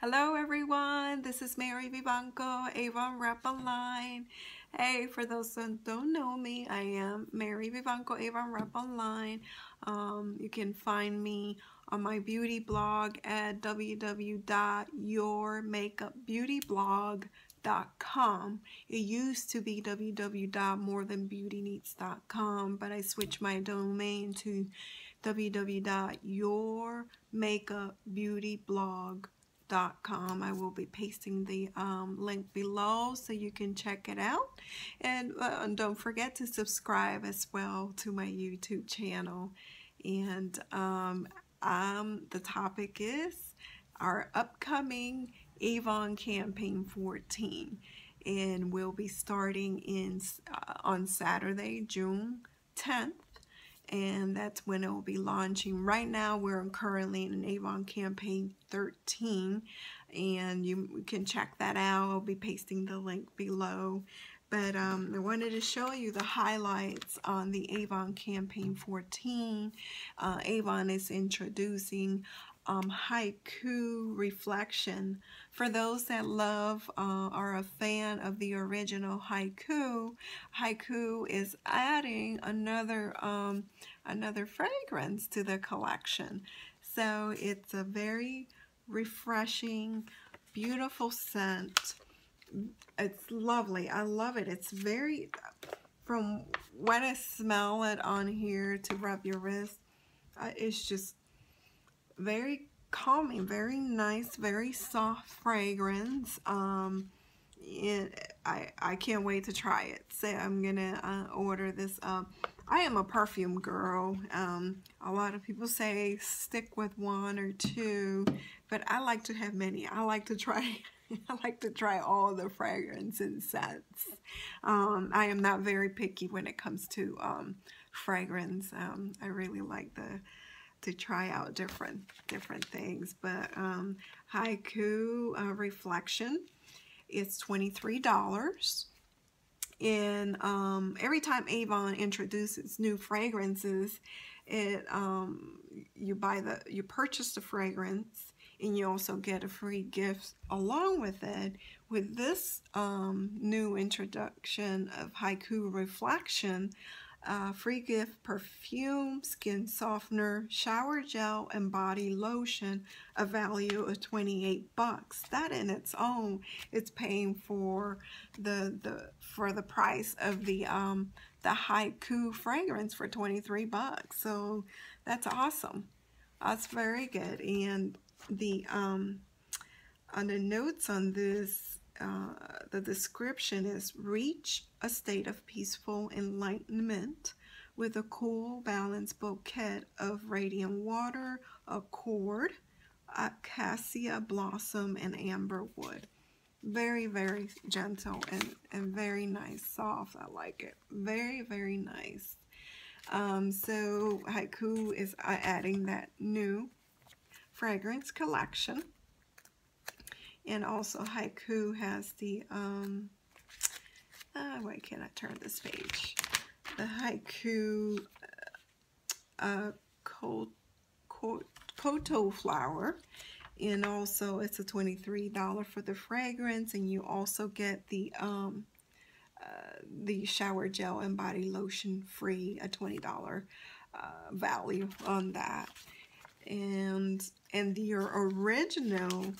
Hello everyone, this is Mary Vivanco, Avon Rep Online. Hey, for those that don't know me, I am Mary Vivanco, Avon Rep Online. Um, you can find me on my beauty blog at www.yourmakeupbeautyblog.com. It used to be www.morethanbeautyneeds.com, but I switched my domain to www.yourmakeupbeautyblog.com com. I will be pasting the um, link below so you can check it out. And, uh, don't forget to subscribe as well to my YouTube channel. And um, um, the topic is our upcoming Avon Campaign 14. And we'll be starting in uh, on Saturday, June 10th and that's when it will be launching. Right now, we're currently in Avon campaign 13, and you can check that out. I'll be pasting the link below. But um, I wanted to show you the highlights on the Avon campaign 14. Uh, Avon is introducing um, haiku reflection. For those that love uh, are a fan of the original haiku, haiku is adding another um, another fragrance to the collection. So it's a very refreshing, beautiful scent. It's lovely. I love it. It's very, from when I smell it on here to rub your wrist, uh, it's just very calming, very nice, very soft fragrance. Um, it, I, I can't wait to try it. So I'm going to uh, order this up. I am a perfume girl. Um, a lot of people say stick with one or two, but I like to have many. I like to try I like to try all the fragrance and scents. Um, I am not very picky when it comes to um, fragrance. Um, I really like the to try out different different things. But um, Haiku uh, Reflection, it's $23. And um, every time Avon introduces new fragrances, it um, you buy the you purchase the fragrance and you also get a free gift along with it. With this um, new introduction of Haiku Reflection, uh, free gift perfume, skin softener, shower gel, and body lotion, a value of 28 bucks. That in its own it's paying for the the for the price of the um the haiku fragrance for 23 bucks. So that's awesome. That's very good. And the um on the notes on this uh, the description is reach a state of peaceful enlightenment with a cool, balanced bouquet of radiant water, accord, acacia blossom, and amber wood. Very, very gentle and, and very nice, soft. I like it. Very, very nice. Um, so Haiku is uh, adding that new fragrance collection. And also Haiku has the, um, uh, why can't I turn this page? The Haiku uh, Koto flower. And also it's a $23 for the fragrance. And you also get the, um, uh, the shower gel and body lotion free, a $20 uh, value on that. And, and your original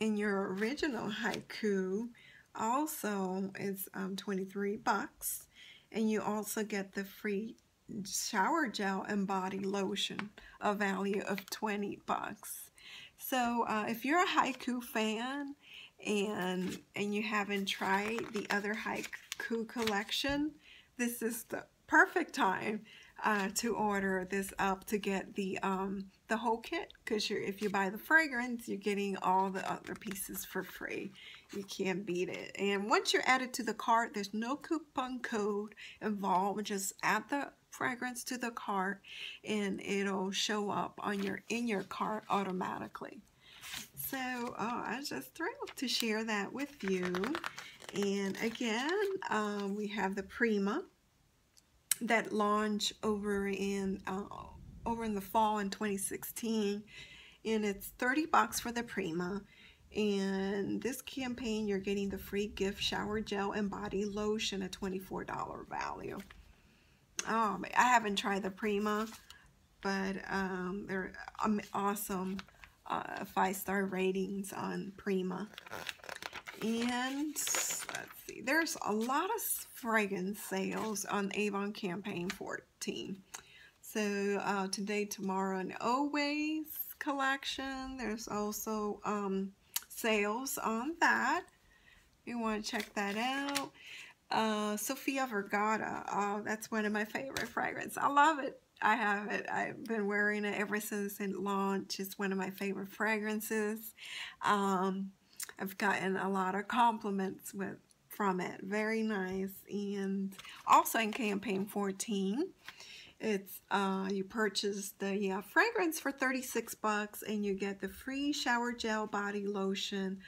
and your original haiku also is um, 23 bucks and you also get the free shower gel and body lotion a value of 20 bucks. So uh, if you're a haiku fan and and you haven't tried the other haiku collection this is the perfect time uh, to order this up to get the um, the whole kit because you're if you buy the fragrance you're getting all the other pieces for free. You can't beat it. And once you're added to the cart there's no coupon code involved. Just add the fragrance to the cart and it'll show up on your in your cart automatically. So oh, I was just thrilled to share that with you. And again um, we have the Prima that launch over in uh, over in the fall in 2016 and it's 30 bucks for the Prima. And this campaign, you're getting the free gift shower gel and body lotion at $24 value. Oh, I haven't tried the Prima, but um, they're awesome uh, five-star ratings on Prima. And let's there's a lot of fragrance sales on Avon Campaign 14. So uh, today, tomorrow, and always collection. There's also um, sales on that. You want to check that out. Uh, Sofia Vergara. Oh, that's one of my favorite fragrances. I love it. I have it. I've been wearing it ever since it launched. It's one of my favorite fragrances. Um, I've gotten a lot of compliments with from it. Very nice. And also in campaign 14, it's uh, you purchase the uh, fragrance for 36 bucks and you get the free shower gel body lotion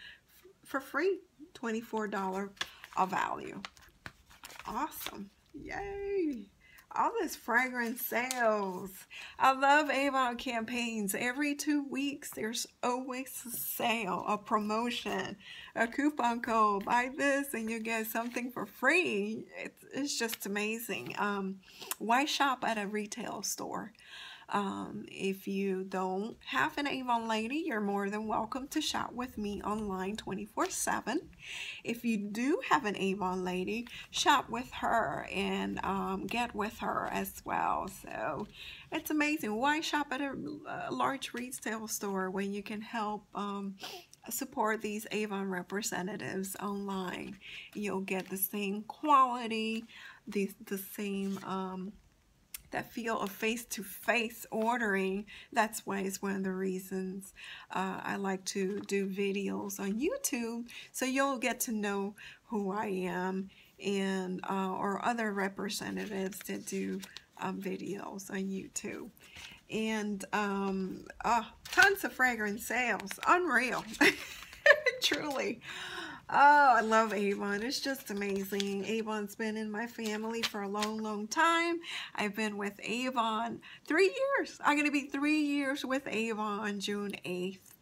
for free, $24 of value. Awesome. Yay all this fragrance sales. I love Avon campaigns. Every two weeks, there's always a sale, a promotion, a coupon code. Buy this and you get something for free. It's, it's just amazing. Um, why shop at a retail store? Um, if you don't have an Avon lady, you're more than welcome to shop with me online 24-7. If you do have an Avon lady, shop with her and um, get with her as well. So it's amazing. Why shop at a, a large retail store when you can help um, support these Avon representatives online? You'll get the same quality, the, the same um, that feel of face-to-face -face ordering. That's why it's one of the reasons uh, I like to do videos on YouTube so you'll get to know who I am and uh, or other representatives that do um, videos on YouTube. And um, oh, tons of fragrance sales. Unreal. Truly. Oh, I love Avon. It's just amazing. Avon's been in my family for a long, long time. I've been with Avon three years. I'm going to be three years with Avon June 8th.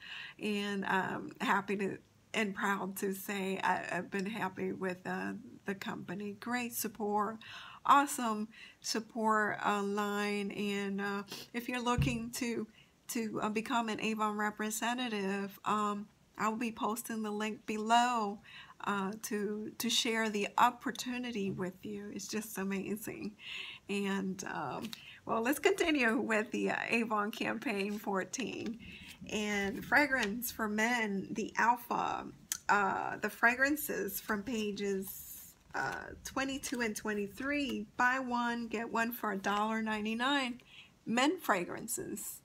And I'm happy to and proud to say I, have been happy with uh, the company. Great support. Awesome support online. And uh, if you're looking to to uh, become an Avon representative, um, I will be posting the link below uh, to to share the opportunity with you. It's just amazing. And um, well, let's continue with the uh, Avon campaign 14 and fragrance for men. The Alpha, uh, the fragrances from pages uh, 22 and 23. Buy one get one for $1.99. Men fragrances.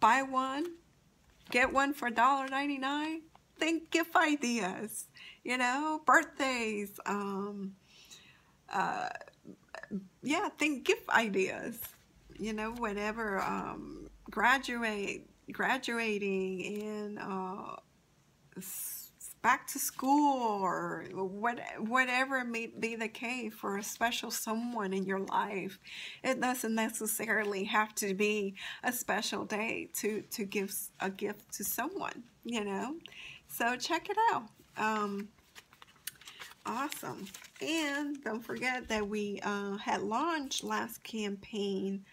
Buy one Get one for $1.99. Think gift ideas, you know, birthdays, um, uh, yeah, think gift ideas, you know, whatever, um, graduate, graduating and, uh, back to school or what, whatever may be the case for a special someone in your life. It doesn't necessarily have to be a special day to, to give a gift to someone, you know? So check it out. Um, awesome. And don't forget that we uh, had launched last campaign.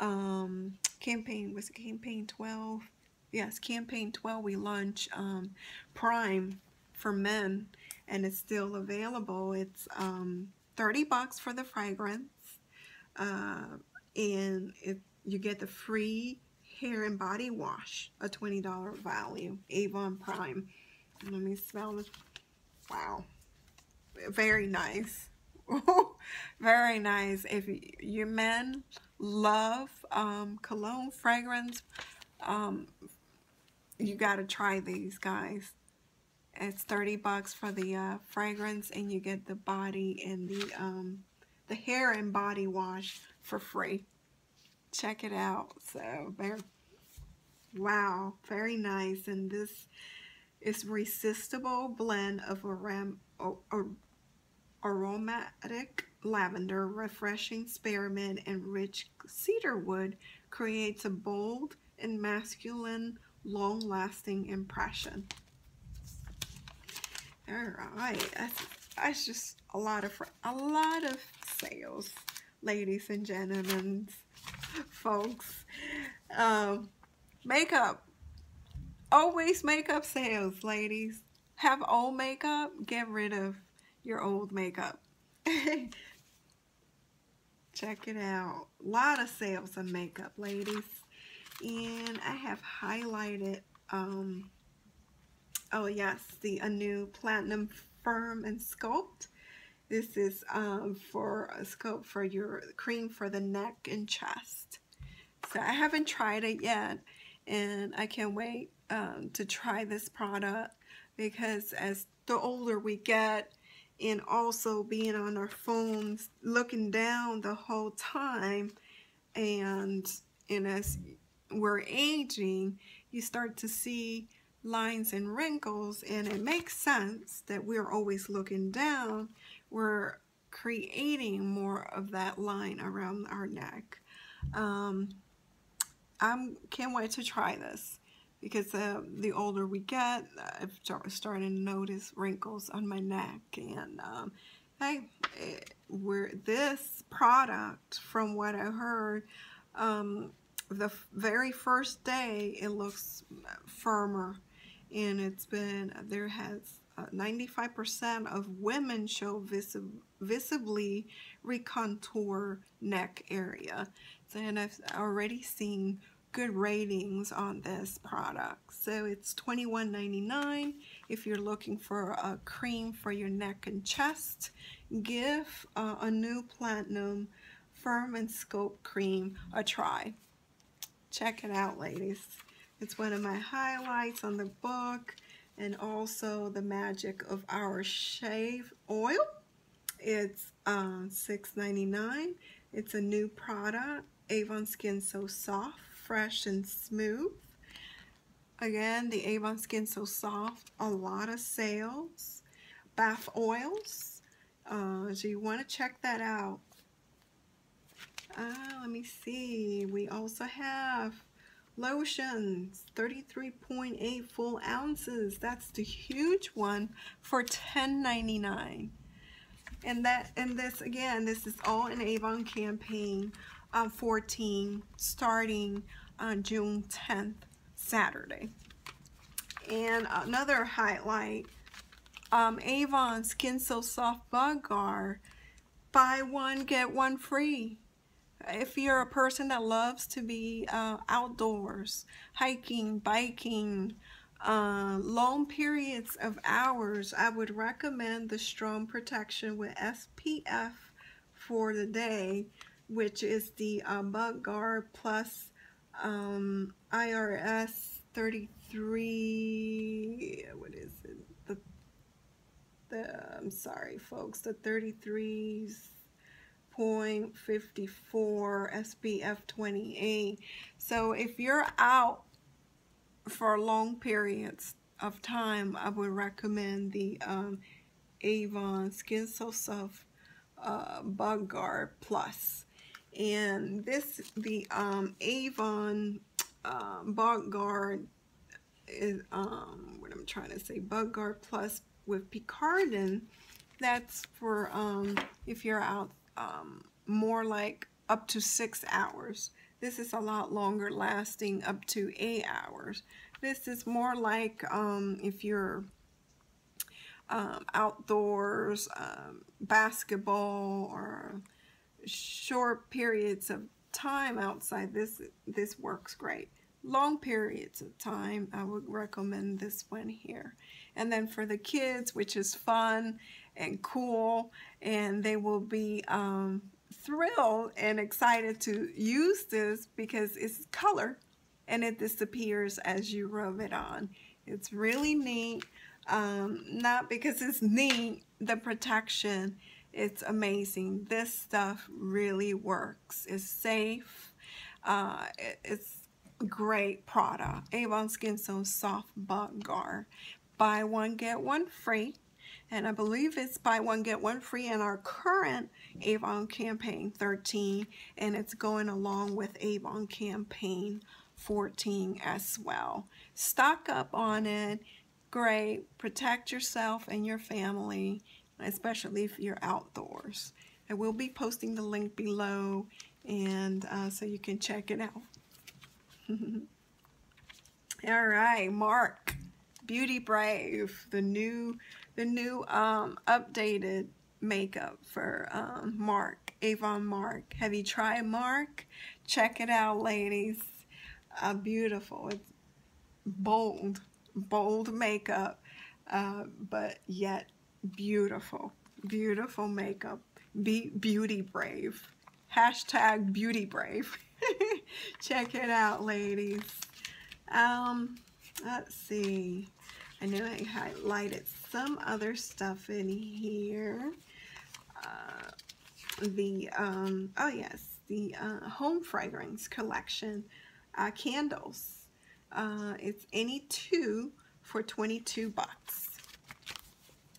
Um, campaign, was campaign 12? Yes, campaign 12, we launch um, Prime for men and it's still available. It's um, 30 bucks for the fragrance uh, and it, you get the free hair and body wash, a $20 value, Avon Prime. Let me smell this. Wow. Very nice. Very nice. If your men love um, cologne fragrance, um, you got to try these guys. It's 30 bucks for the uh, fragrance and you get the body and the um, the hair and body wash for free. Check it out. So there. Wow, very nice. And this is resistible blend of arom aromatic lavender, refreshing spearmint, and rich cedarwood creates a bold, and masculine long-lasting impression. All right, that's, that's just a lot of a lot of sales, ladies and gentlemen, folks. Um, makeup, always makeup sales, ladies. Have old makeup, get rid of your old makeup. Check it out. A lot of sales of makeup, ladies. And I have highlighted, um, oh yes, the a new Platinum Firm and Sculpt. This is um, for a sculpt for your cream for the neck and chest. So I haven't tried it yet, and I can't wait um, to try this product because as the older we get, and also being on our phones looking down the whole time and and as we're aging you start to see lines and wrinkles and it makes sense that we're always looking down we're creating more of that line around our neck um, I can't wait to try this because uh, the older we get, I've started to notice wrinkles on my neck. And um, hey, we're, this product, from what I heard, um, the very first day it looks firmer. And it's been, there has 95% uh, of women show visi visibly recontour neck area. So, and I've already seen good ratings on this product. So it's $21.99 if you're looking for a cream for your neck and chest. Give uh, a new Platinum Firm and Sculpt Cream a try. Check it out, ladies. It's one of my highlights on the book and also the magic of our shave oil. It's uh, $6.99. It's a new product. Avon Skin So Soft fresh and smooth. Again, the Avon Skin So Soft, a lot of sales. Bath oils, uh, so you want to check that out. Uh, let me see, we also have lotions, 33.8 full ounces. That's the huge one for $10.99. And that and this again, this is all an Avon campaign uh, 14 starting on June 10th, Saturday. And another highlight, um, Avon Skin So Soft Bug Guard, buy one, get one free. If you're a person that loves to be uh, outdoors, hiking, biking, uh, long periods of hours, I would recommend the Strong Protection with SPF for the day which is the uh, Bug Guard Plus um, IRS 33, what is it? The, the I'm sorry, folks, the 33.54 SPF 28. So if you're out for long periods of time, I would recommend the um, Avon Skin So Soft uh, Bug Guard Plus. And this the um, Avon um, Bug Guard is um, what I'm trying to say Bug Guard Plus with Picaridin, that's for um, if you're out um, more like up to six hours this is a lot longer lasting up to eight hours this is more like um, if you're um, outdoors um, basketball or short periods of time outside, this, this works great. Long periods of time, I would recommend this one here. And then for the kids, which is fun and cool, and they will be um, thrilled and excited to use this because it's color and it disappears as you rub it on. It's really neat, um, not because it's neat, the protection it's amazing. This stuff really works. It's safe. Uh, it's great product. Avon Skin So Soft Bug Guard. Buy one, get one free. And I believe it's buy one, get one free in our current Avon campaign 13. And it's going along with Avon campaign 14 as well. Stock up on it. Great. Protect yourself and your family, especially if you're outdoors. I will be posting the link below and uh, so you can check it out. All right, Mark, Beauty Brave, the new, the new um, updated makeup for um, Mark, Avon Mark. Have you tried Mark? Check it out, ladies. Uh, beautiful. It's bold, bold makeup, uh, but yet beautiful, beautiful makeup. Be beauty brave. Hashtag beauty brave. Check it out, ladies. Um, let's see. I know I highlighted some other stuff in here. Uh, the, um, oh yes, the uh, home fragrance collection uh, candles. Uh, it's any two for 22 bucks.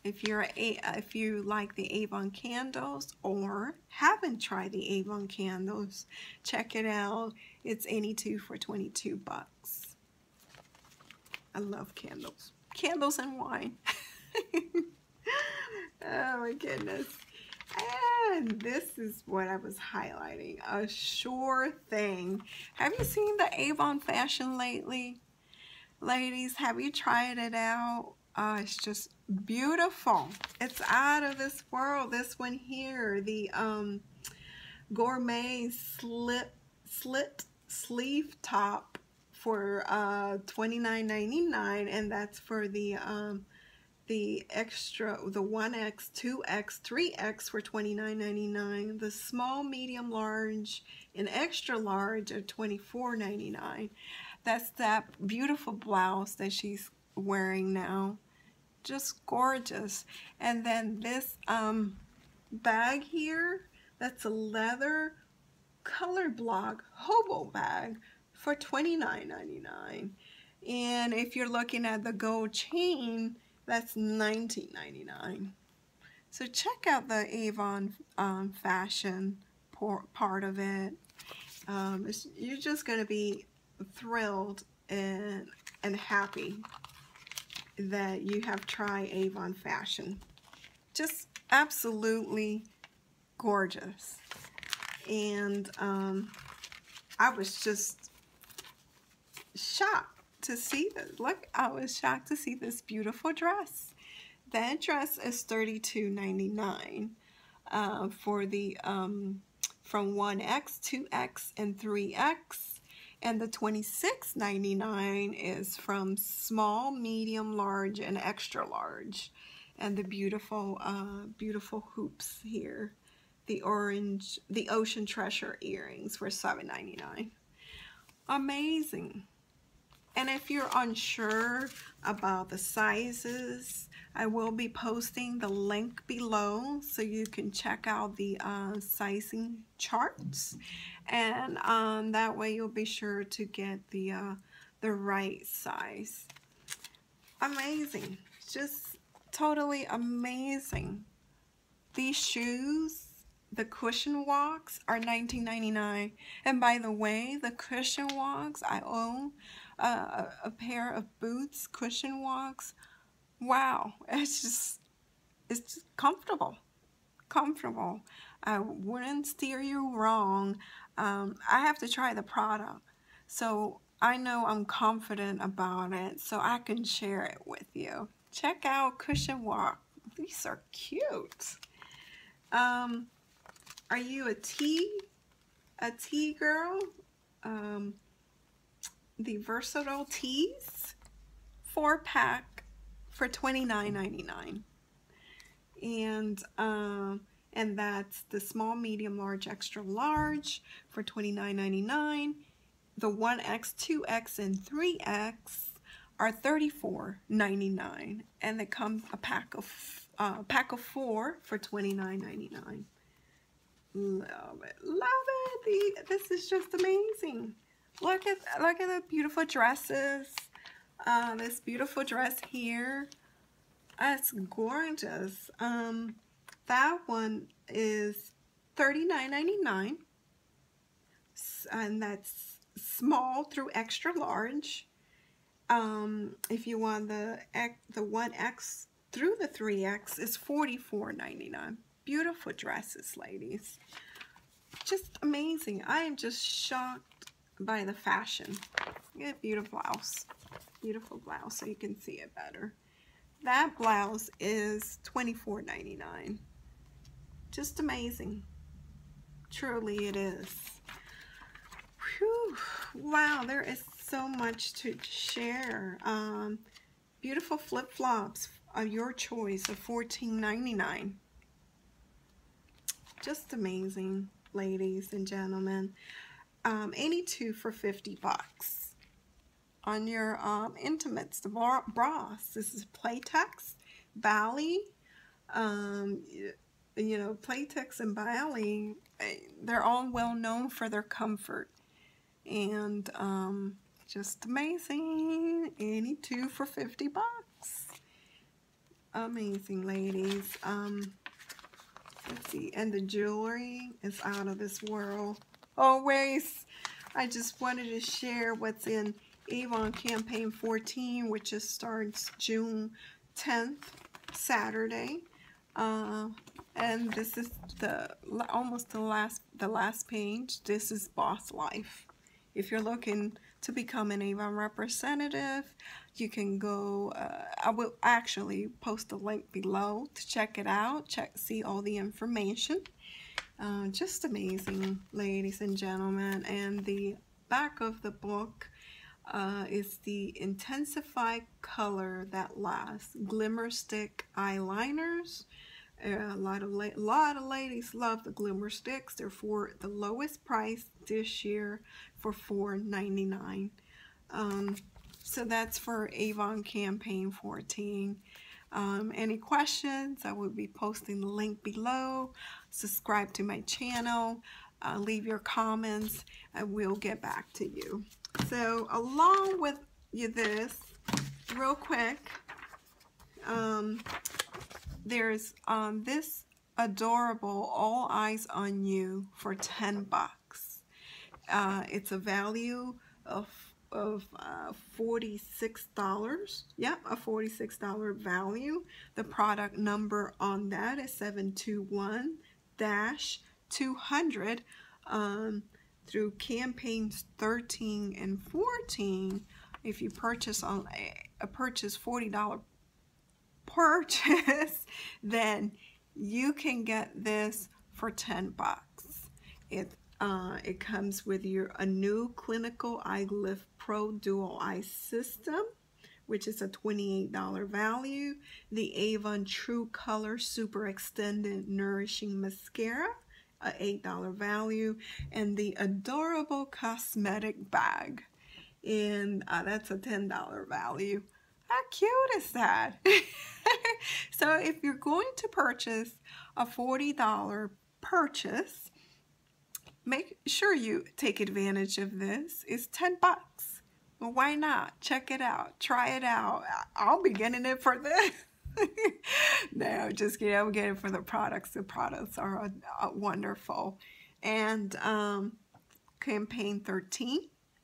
If you're a, if you like the Avon candles or haven't tried the Avon candles, check it out. It's any two for 22 bucks. I love candles. Candles and wine. oh my goodness. And this is what I was highlighting. A sure thing. Have you seen the Avon fashion lately? Ladies, have you tried it out? Uh, it's just beautiful. It's out of this world. This one here, the um, gourmet slip, slit sleeve top for uh, $29.99 and that's for the um, the extra the 1x 2x 3x for $29.99 the small medium large and extra large are $24.99 that's that beautiful blouse that she's wearing now just gorgeous. And then this um, bag here, that's a leather color block hobo bag for $29.99. And if you're looking at the gold chain, that's $19.99. So check out the Avon um, fashion part of it. Um, you're just going to be thrilled and, and happy that you have tried Avon Fashion. Just absolutely gorgeous. And um, I was just shocked to see this. Look, I was shocked to see this beautiful dress. That dress is $32.99 uh, for the um, from 1X, 2X, and 3X. And the $26.99 is from small, medium, large, and extra large. And the beautiful, uh, beautiful hoops here. The orange, the ocean treasure earrings were $7.99. Amazing. And if you're unsure about the sizes, I will be posting the link below so you can check out the uh, sizing charts. And um, that way you'll be sure to get the, uh, the right size. Amazing. Just totally amazing. These shoes the cushion walks are $19.99 and by the way the cushion walks I own a pair of boots, cushion walks. Wow, it's just, it's just comfortable, comfortable. I wouldn't steer you wrong. Um, I have to try the product. So I know I'm confident about it, so I can share it with you. Check out Cushion Walk. These are cute. Um, are you a tea, a tea girl? Um, the Versatile Tees four pack for $29.99. And uh, and that's the small, medium, large, extra large for $29.99. The 1X, 2X, and 3X are $34.99. And they come a pack of uh, pack of four for $29.99. Love it. Love it. The, this is just amazing. Look at look at the beautiful dresses. Uh, this beautiful dress here. That's gorgeous. Um, that one is $39.99. And that's small through extra large. Um, if you want the the 1X through the 3X, it's $44.99. Beautiful dresses, ladies. Just amazing. I am just shocked by the fashion. Get beautiful blouse. Beautiful blouse so you can see it better. That blouse is $24.99. Just amazing. Truly it is. Whew. Wow, there is so much to share. Um, beautiful flip-flops of your choice of $14.99. Just amazing, ladies and gentlemen. Um, any two for 50 bucks. On your um, intimates, the bras. This is Playtex, Bali. Um, you know, Playtex and Bali, eh, they're all well known for their comfort. And um, just amazing. Any two for 50 bucks. Amazing, ladies. Um, let's see. And the jewelry is out of this world. Always. I just wanted to share what's in Avon Campaign 14, which is starts June 10th, Saturday. Uh, and this is the almost the last the last page. This is Boss Life. If you're looking to become an Avon representative, you can go, uh, I will actually post a link below to check it out, check, see all the information. Uh, just amazing, ladies and gentlemen. And the back of the book uh, is the Intensify Color That Lasts Glimmer Stick Eyeliners. Uh, a lot of a lot of ladies love the glimmer sticks. They're for the lowest price this year for $4.99. Um, so that's for Avon Campaign 14. Um, any questions? I will be posting the link below. Subscribe to my channel. Uh, leave your comments. I will get back to you. So along with you this, real quick, um, there's um, this adorable All Eyes on You for 10 bucks. Uh, it's a value of of uh, $46. Yep, a $46 value. The product number on that is 721-200 um, through campaigns 13 and 14. If you purchase on a, a purchase $40 purchase, then you can get this for 10 bucks. It uh, it comes with your a new Clinical Eye Lift Pro Dual Eye System, which is a $28 value. The Avon True Color Super Extended Nourishing Mascara, a $8 value. And the Adorable Cosmetic Bag, and uh, that's a $10 value. How cute is that? so if you're going to purchase a $40 purchase, make sure you take advantage of this. It's 10 bucks. Why not? Check it out. Try it out. I'll be getting it for this. no, just kidding. I'm getting it for the products. The products are uh, wonderful. And um, campaign 13,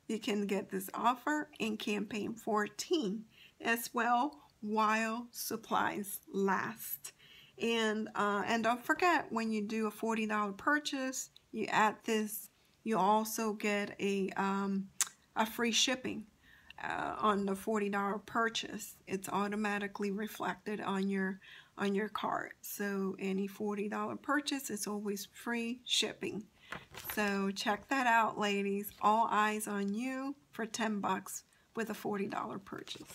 you can get this offer in campaign 14 as well while supplies last. And, uh, and don't forget, when you do a $40 purchase, you add this, you also get a, um, a free shipping uh, on the $40 purchase. It's automatically reflected on your on your cart. So any $40 purchase is always free shipping. So check that out, ladies. All eyes on you for 10 bucks with a $40 purchase.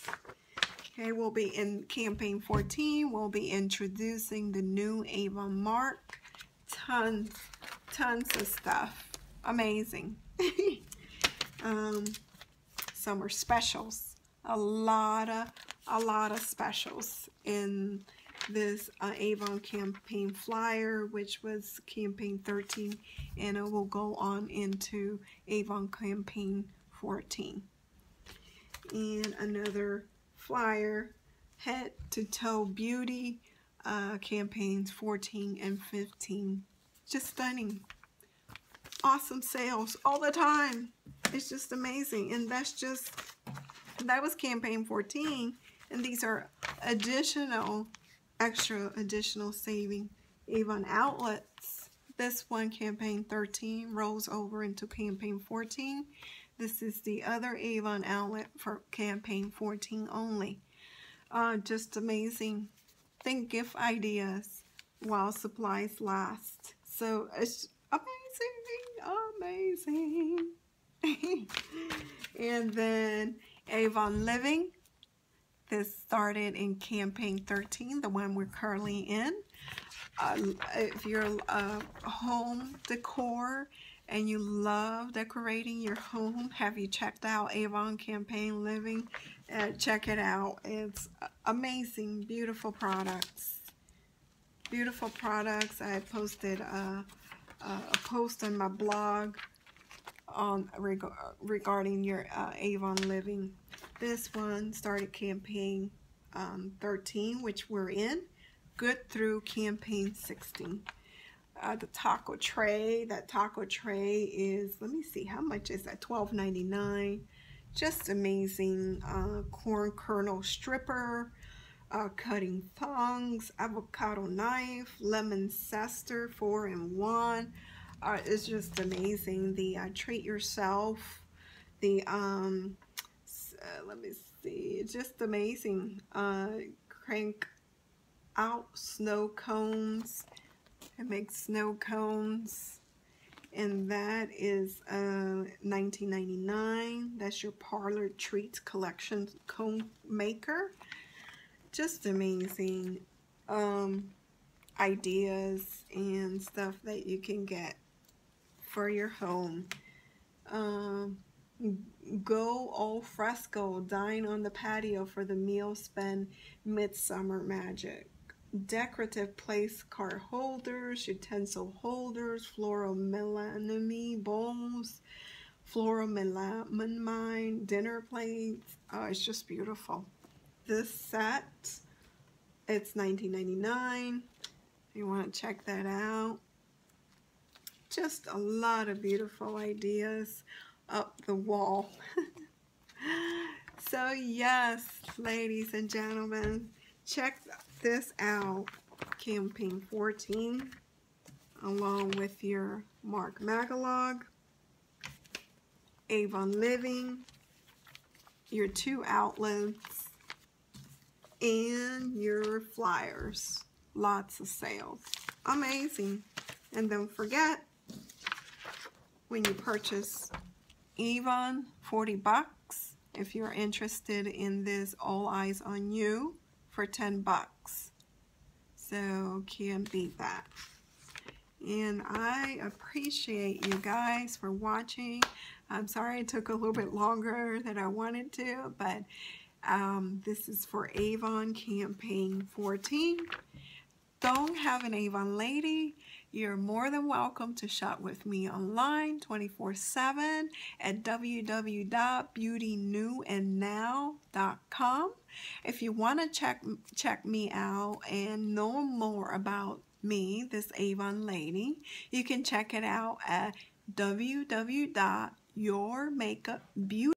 Okay, we'll be in campaign 14. We'll be introducing the new Avon Mark. Tons, tons of stuff. Amazing. um, summer specials. A lot of, a lot of specials in this uh, Avon campaign flyer, which was campaign 13, and it will go on into Avon campaign 14. And another flyer, head to toe beauty uh, campaigns 14 and 15. Just stunning. Awesome sales all the time. It's just amazing. And that's just, that was campaign 14. And these are additional, extra additional saving Avon outlets. This one, campaign 13, rolls over into campaign 14. This is the other Avon outlet for campaign 14 only. Uh, just amazing. Think gift ideas while supplies last. So it's amazing, amazing. and then Avon Living. This started in campaign 13, the one we're currently in. Uh, if you're a home decor and you love decorating your home, have you checked out Avon Campaign Living? Uh, check it out. It's amazing, beautiful products. Beautiful products. I posted a, a post on my blog on reg regarding your uh, Avon Living. This one started campaign um, 13, which we're in, good through campaign 16 uh, the taco tray. That taco tray is, let me see, how much is that? $12.99. Just amazing. Uh, corn kernel stripper, uh, cutting thongs, avocado knife, lemon zester, four in one. Uh, it's just amazing. The uh, treat yourself, the, um, uh, let me see, just amazing. Uh, crank out snow cones it makes snow cones. And that is uh, 19.99. That's your Parlor Treats Collection Cone Maker. Just amazing um, ideas and stuff that you can get for your home. Um, go al fresco, dine on the patio for the meal spend midsummer magic decorative place card holders, utensil holders, floral melamine bowls, floral melamine dinner plates. Oh, it's just beautiful. This set, it's $19.99. You want to check that out. Just a lot of beautiful ideas up the wall. so yes, ladies and gentlemen, check this out, Campaign 14, along with your Mark Magalog, Avon Living, your two outlets, and your flyers. Lots of sales. Amazing. And don't forget, when you purchase Avon, 40 bucks. If you're interested in this All Eyes on You, for 10 bucks. So can't beat that. And I appreciate you guys for watching. I'm sorry it took a little bit longer than I wanted to, but um, this is for Avon Campaign 14. Don't have an Avon lady? You're more than welcome to shop with me online 24-7 at www.beautynewandnow.com. If you want to check, check me out and know more about me, this Avon lady, you can check it out at www.yourmakeupbeauty